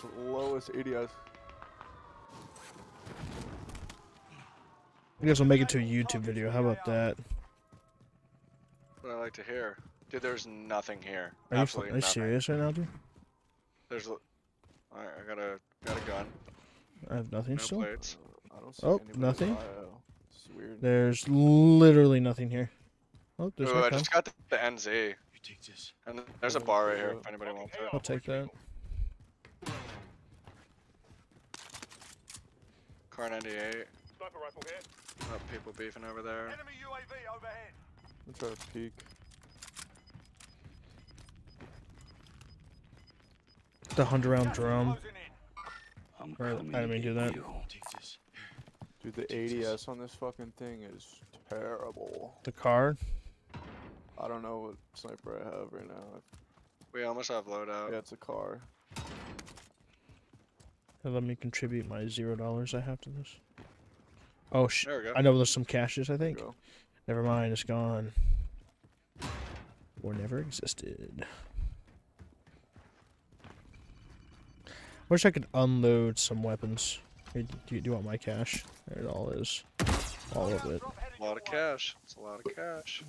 slowest ADS. I guess we'll make it to a YouTube video. How about that? What I like to hear. Dude, there's nothing here. Are you, Absolutely are you nothing. serious right now, dude? There's. l- Alright, I got a got a gun. I have nothing No still. plates. I don't see Oh, nothing? It's weird. There's literally nothing here. Oh, there's Ooh, my I just got the, the NZ. You take this. And there's a bar right here if anybody wants it. I'll take that. Kar 98. Sniper rifle here. Oh, people beefing over there. Enemy UAV overhead. Let's try to peek. The hundred round drum. Closing in. I'm Or, I coming didn't mean to do that. you. Take this. Dude, the ADS on this fucking thing is terrible. The card. I don't know what sniper I have right now. We almost have loadout. Yeah, it's a car. And Let me contribute my zero dollars I have to this. Oh sh! There we go. I know there's some caches. I think. Never mind. It's gone. Or never existed. Wish I could unload some weapons. Here, do, you, do you want my cash? There it all is. All of it. A lot of cash. It's a lot of cash.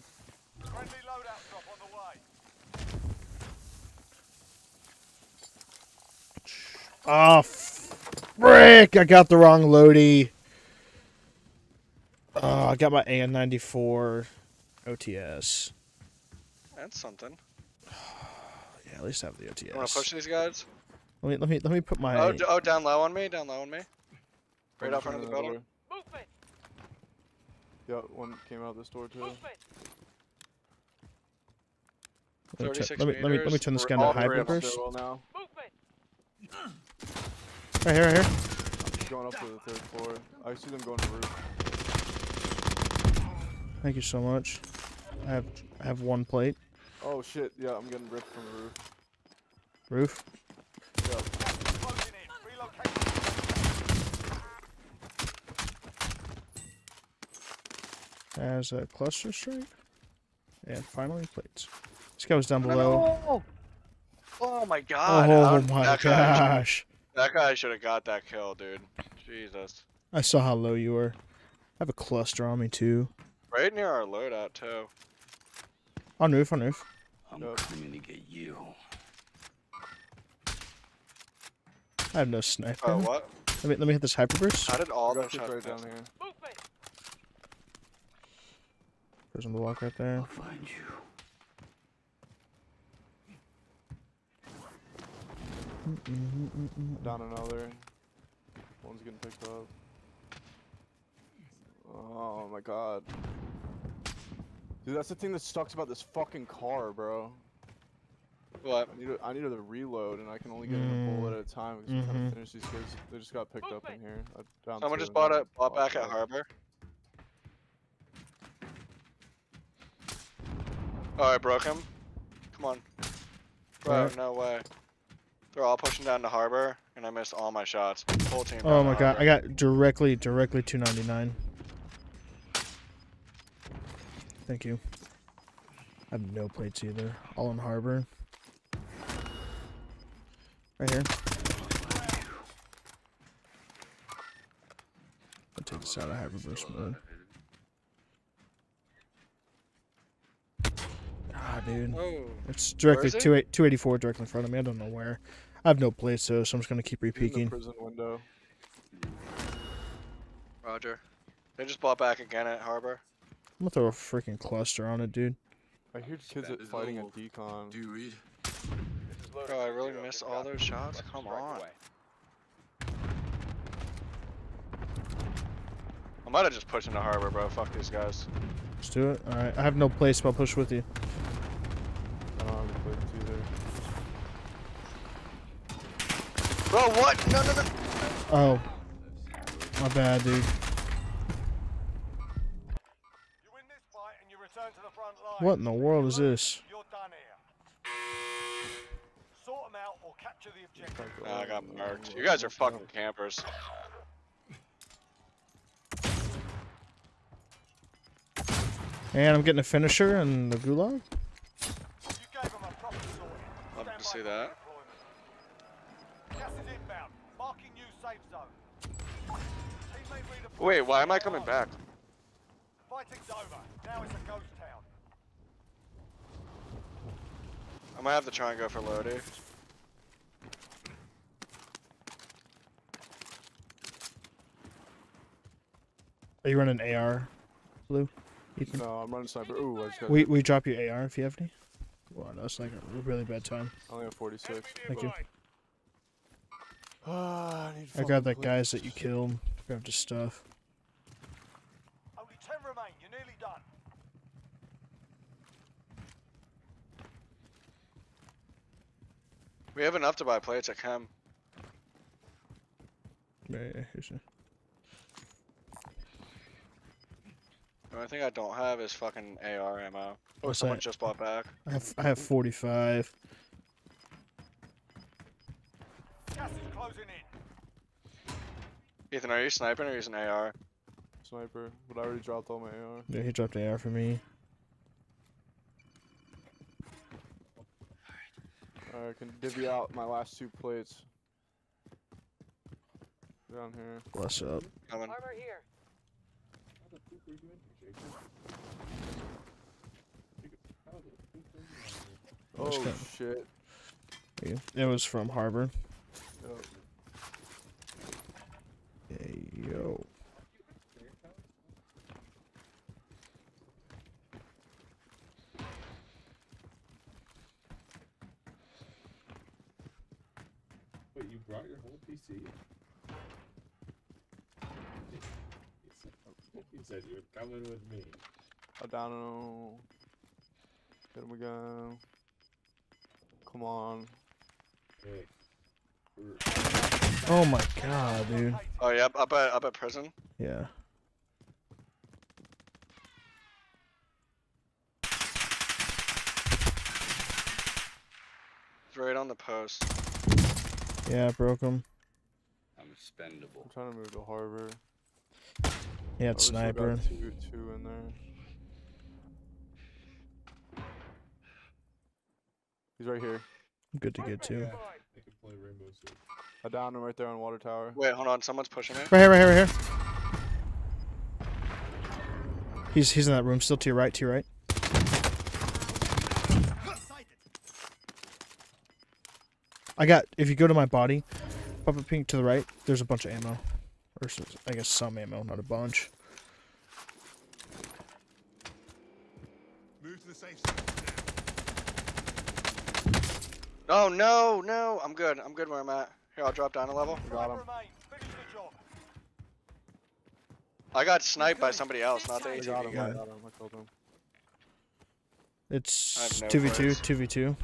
Friendly loadout drop on the way. Oh, frick! I got the wrong loady. Oh, uh, I got my AN94 OTS. That's something. Yeah, at least I have the You want OTS. to push these guys? Let me let me let me put my. Oh, oh, down low on me. Down low on me. Right One out front of the door. building. Movement. Yeah, one came out this door too. Movement. let, me let me let me let me turn this We're gun to all three hyper of them burst. Stairwell now. Movement. Right here, right here. He's going up to the third floor. I see them going to roof. Thank you so much. I have I have one plate. Oh shit, yeah, I'm getting ripped from the roof. Roof. Yeah, Closing in. Relocating. As a cluster strike. And finally plates. This guy was down below. No! Oh my oh god. Oh how- my gosh. That guy should have got that kill, dude. Jesus. I saw how low you were. I have a cluster on me too. Right near our loadout too. On roof, on roof. I'm Yup. coming to get you. I have no sniper. Oh what? Let me let me hit this hyper burst. How did all I them got shit shots right down miss? here. Movement. Prison block right there. I'll find you. Mm-hmm. Down another. One's getting picked up. Oh my god. Dude, that's the thing that sucks about this fucking car, bro. What? I need to, I need to reload, and I can only get in a mm. bullet at a time because I'm trying Mhm. to finish these kids. They just got picked up in here. Uh, I Someone just bought then it bought back at. Harbor. Oh, I broke him. Come on. Bro, Where? no way. They're all pushing down to Harbor, and I missed all my shots. Whole team. Oh my to god, I got directly directly 299. Thank you. I have no plates either. All in harbor. Right here. I'll take this out of hyper burst mode. Ah, dude. Oh, It's directly is he? 28 284 directly in front of me. I don't know where. I have no place though, so I'm just gonna keep He's repeaking. prison window. Roger. They just bought back again at Harbor. I'm gonna throw a freaking cluster on it, dude. I hear kids That fighting a at decon. Do you read? Bro, I really missed all those shots? Come on. I might have just pushed into Harbor, bro. Fuck these guys. Let's do it. Alright, I have no place, but I'll push with you. Bro, what? No, no, no. Oh. My bad, dude. You win this fight and you return to the front line. What in the world is this? You're done here. Sort them out or capture the objective. Nah, I got marked. You guys are fucking campers. And I'm getting a finisher and the gulag. You gave them a proper sorting. Love to by see for that. Safe zone. Wait, why am I coming back? Fighting's over. Now it's a ghost town. I might have to try and go for Lodi. Are you running AR, Blue? Ethan? No, I'm running sniper. Ooh, I just got We hit. we drop you AR if you have any. Well, that's like a really bad time. I only have 46. Thank you. Ah, I, need I grabbed fucking that guys that you killed. Grabbed his stuff. Only 10 remain. You're nearly done. We have enough to buy plates at Chem. Yeah, yeah, here's a- The only thing I don't have is fucking AR ammo. Oh, someone that? just bought back. I have I have 45. Gas is closing in. Ethan, are you sniping or using AR? Sniper, but I already dropped all my AR. Yeah, he dropped AR for me. Alright, I can divvy out my last two plates. Down here. Bless up. Coming. Oh Just got- shit. It was from Harbor. Yep. Hey, yo. Wait, you brought your whole PC? He said you were coming with me. I down him. Hit him again. Come on. Hey. Oh my god, dude. Oh yeah, up at up at prison. Yeah. It's right on the post. Yeah, broke him. I'm expendable. I'm trying to move to harbor. He had we got sniper. Two, two in there. He's right here. Good to get to. I can play I downed him right there on water tower. Wait, hold on. Someone's pushing me. Right here, right here, right here. He's he's in that room still to your right, to your right. I got if you go to my body, pop a pink to the right, there's a bunch of ammo. Or I guess some ammo, not a bunch. Move to the safe zone Oh no, no. I'm good. I'm good where I'm at. Here, I'll drop down a level. Got him. remain. Finish the job. I got sniped by somebody else, not the I got ATV him. I guy. got him. I killed him. It's no two v two, plates. two v two.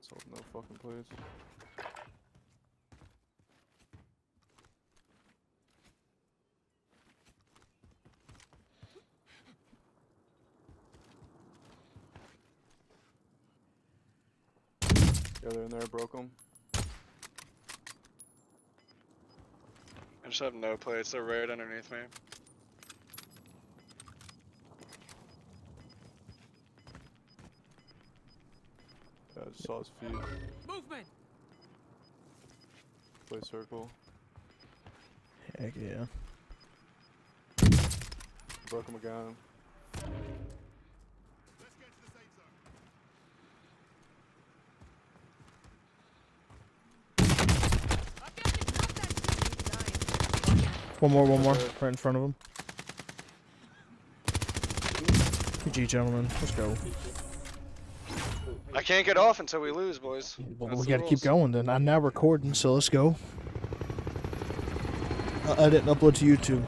So no fucking plays. Yeah, they're in there. Broke them. I just have no plates. They're right underneath me. Yeah, I just saw his feet. Movement! Play circle. Heck yeah. Broke him again. Let's get to the safe zone. One more, one more, right in front of him. GG, gentlemen. Let's go. I can't get off until we lose, boys. Well, That's we gotta keep going then. I'm now recording, so let's go. I, I didn't upload to YouTube.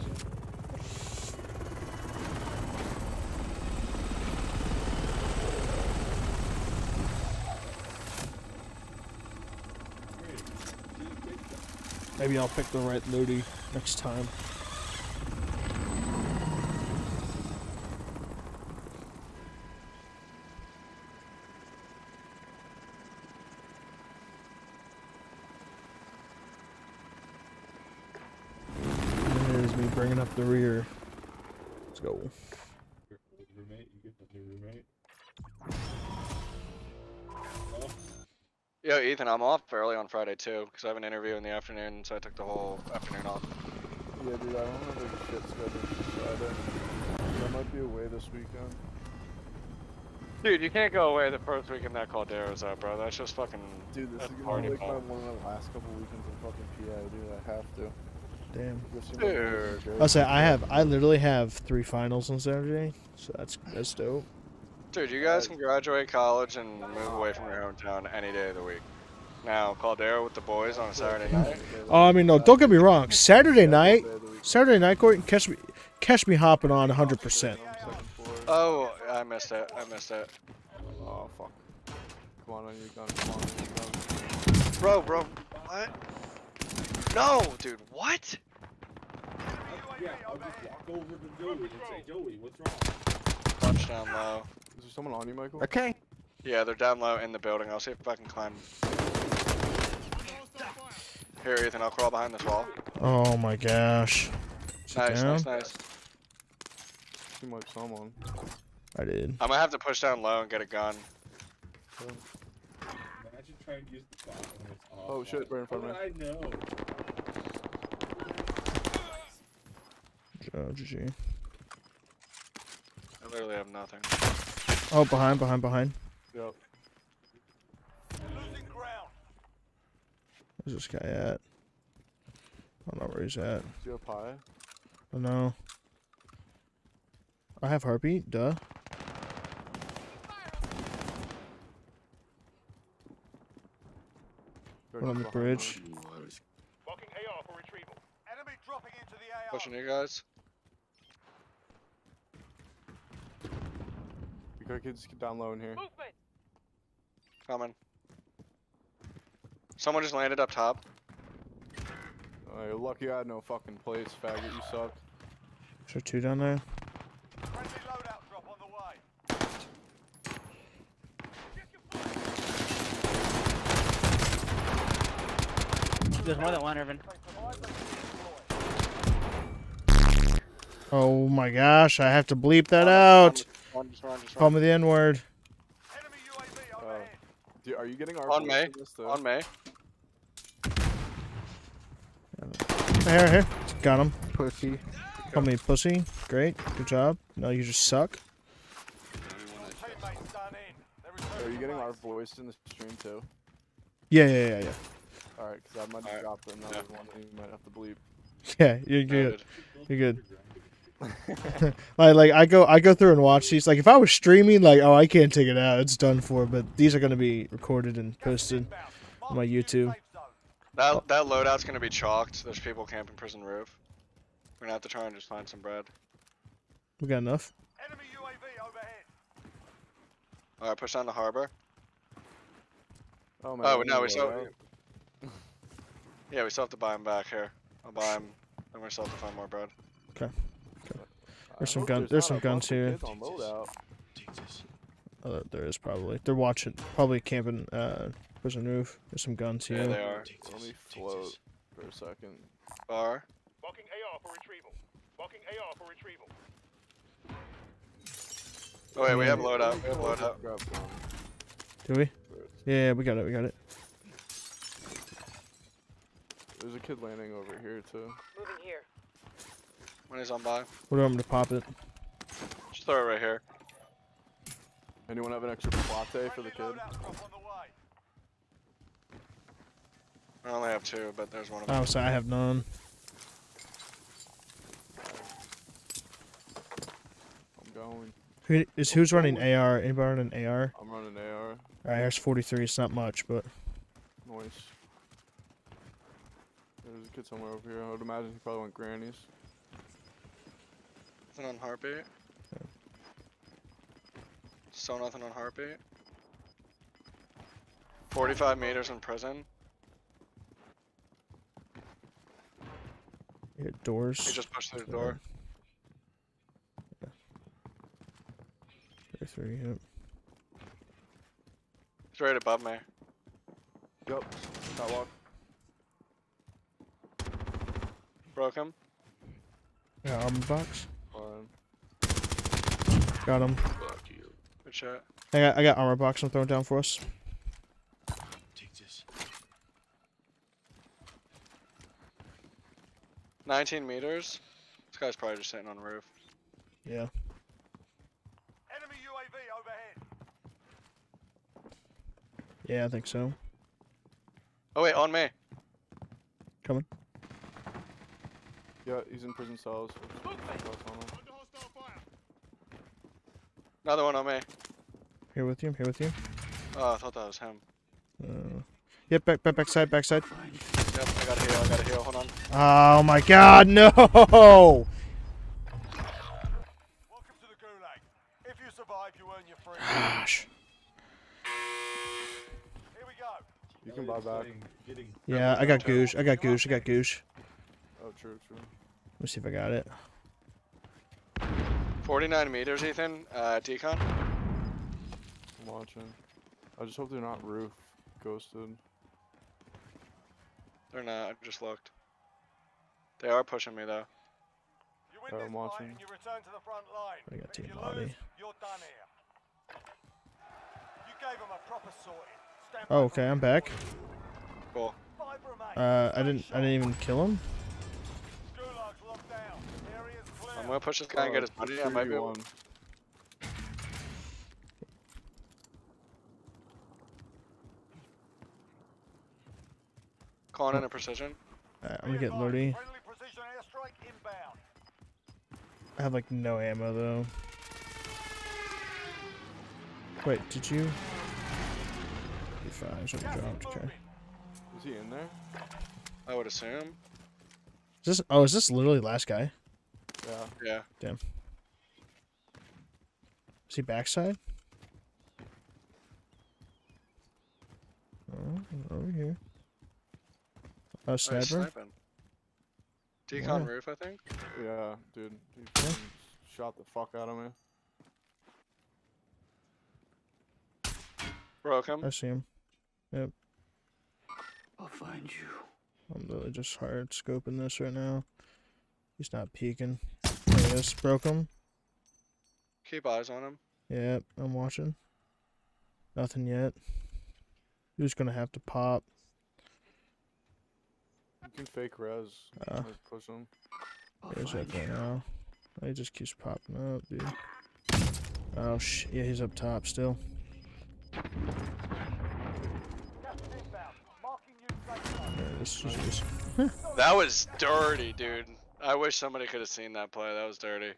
Maybe I'll pick the right Lodi next time. There's me bringing up the rear. Ethan, I'm off early on Friday too, because I have an interview in the afternoon, so I took the whole afternoon off. Yeah, dude, I don't have like a shit schedule for Friday. I might be away this weekend. Dude, you can't go away the first weekend that Caldera's out, bro. That's just fucking. Dude, this That's is gonna party be like my, one of the last couple weekends in fucking PA, dude. I have to. Damn. Go see my boys in Dude. I'll say I have. I literally have three finals on Saturday, so that's that's dope. Dude, you guys can graduate college and move away from your hometown any day of the week. Now, Caldera with the boys on a Saturday night. Oh, I mean, no, don't get me wrong. Saturday night, Saturday night, Gordon, catch me, catch me hopping on 100. percent Oh, I missed it. I missed it. Oh fuck. Come on, on your gun. Come on, on your gun. Bro, bro, what? No, dude, what? Yeah, I'll just walk over to Joey and say, Joey, what's wrong? Touchdown low. Is there someone on you, Michael? Okay. Yeah, they're down low in the building. I'll see if I can climb. Here, Ethan, I'll crawl behind this wall. Oh my gosh. Is Nice, down? nice, nice. Seemed like someone. I did. I'm gonna have to push down low and get a gun. Imagine trying to use the bot when it's off. Oh, shit, right in front of me. I know? Oh, GG. I literally have nothing. Oh, behind, behind, behind. Yep. Where's this guy at? I don't know where he's at. Do you have pie? Oh no. I have harpy, Duh. Or One on the bridge. Marking AR for retrieval. Enemy dropping into the AR. Pushing you guys. one? You gotta get, just get down low in here. Coming. Someone just landed up top. Oh, you're lucky I had no fucking place, faggot. You suck. Is there two down there? Friendly loadout drop on the way. There's more than one, Irvin. Oh my gosh, I have to bleep that out. Run, just run, just Call me the N word. Enemy UAV Oh. overhead. Do, are you getting our On voice me. in? On me. Here, here. Got him. Pussy. Call me pussy. Great. Good job. No, you just suck. Teammates done in. They're you getting our voice in the stream too? Yeah, yeah, yeah, yeah. Alright, because I might have Alright. dropped another Yeah. one that you might have to bleep. Yeah, you're good. Noted. You're good. Like, like I go, I go through and watch these. Like, if I was streaming, like, oh, I can't take it out. It's done for. But these are gonna be recorded and posted. On my YouTube. That that loadout's gonna be chalked. There's people camping prison roof. We're gonna have to try and just find some bread. We got enough. Enemy UAV overhead. Alright, push down the harbor. Oh, man, Oh no, we to still. load out. Yeah, we still have to buy him back here. I'll buy him, and we still have to find more bread. There's some hope gun- there's there's some guns here. kids on loadout. Oh, there- there is probably. They're watching, probably camping. Uh, prison roof. There's some guns here. Yeah, here. they are. Let me float for a second. Bar. Marking AR for retrieval. Marking AR for retrieval. Oh wait, we have loadout. We have loadout. Grab Do we? first. Yeah, we got it. We got it. There's a kid landing over here too. Moving here. When he's on by, What do I want me to pop it? just throw it right here. Anyone have an extra latte for the kid? loadout drop on the way. I only have two, but there's one of them. Oh, so I have none. I'm going. Who is who's running AR? Anybody running AR? I'm running AR. Alright, here's 43. It's not much, but Noise. There's a kid somewhere over here. I would imagine he probably went grannies. Nothing on heartbeat. Still nothing on heartbeat. 45 meters in prison. you hit doors. He just pushed through the door. Yeah. 33. Yep. He's right above me. Yep. Catwalk. Broke him. Yeah, armor box. Got him. Fuck you. Good shot. I got I got armor box I'm throwing down for us. Take this. Nineteen meters? This guy's probably just sitting on the roof. Yeah. Enemy UAV overhead. Yeah, I think so. Oh wait, on me. Coming. Yeah, he's in prison cells. That's on him. Another one on me. Here with you. Here with you. Oh, I thought that was him. Uh, yep. Back. Back. Backside. Backside. Yep, I gotta heal. I gotta heal. Hold on. Oh my God! No. Welcome to the Gulag. If you survive, you earn your free. Gosh. Here we go. You can buy Elliot's back. getting- getting- Yeah, I got goosh. I got goosh. I got goosh. Oh, true, true. Let me see if I got it. 49 meters, Ethan. Uh, decon. I'm watching. I just hope they're not roof ghosted. They're not. I just looked. They are pushing me though. You win Oh, I'm watching. you return to the front line. I got if team you lobby. lose, you're done here. You gave them a proper sorting. Stand Oh, okay. I'm back. Cool. Uh, I didn't. I didn't even kill him. Gonna push this guy and get his money. I might be able. 3v1. Calling in a precision. Alright, I'm gonna get advised, Lodi. Friendly precision airstrike inbound. I have like no ammo though. Wait, did you? Five, so we Gas is dropped. Okay. Is he in there? I would assume. Is this? Oh, is this literally last guy? Yeah. Yeah. Is he backside? Oh, over here. Oh, Oh, he's sniper. sniping. Decon Yeah. roof, I think. Yeah, dude. He fucking shot the fuck out of me. Broke him. I see him. Yep. I'll find you. I'm literally just hard scoping this right now. He's not peeking. There he is. Broke him. Keep eyes on him. Yep, I'm watching. Nothing yet. Who's gonna have to pop? You can fake res. Uh. push him. I'll Here's find up right you. now. He just keeps popping up, dude. Oh sh! Yeah, he's up top still. Gas is inbound. Marking you safe zone. Yeah, this is just. That was dirty, dude. I wish somebody could have seen that play. That was dirty.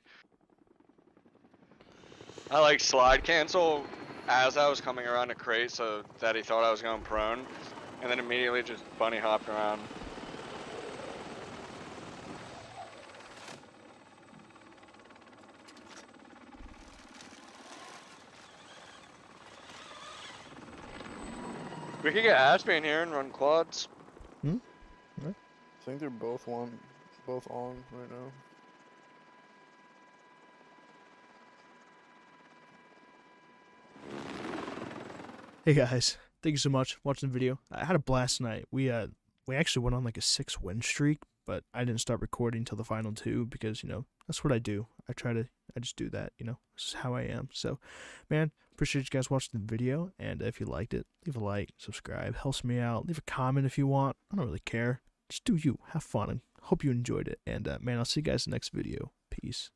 I like slide cancel as I was coming around a crate so that he thought I was going prone, and then immediately just bunny hopped around. We could get Ashby in here and run quads. Hmm? I think they're both one, both on right now. Hey guys, thank you so much for watching the video. I had a blast tonight. We uh we actually went on like a six win streak, but I didn't start recording till the final two because you know that's what I do. I try to I just do that. You know this is how I am. So, man, appreciate you guys watching the video, and if you liked it, leave a like, subscribe, helps me out. Leave a comment if you want. I don't really care. Just do you. Have fun. Hope you enjoyed it. And uh, man, I'll see you guys in the next video. Peace.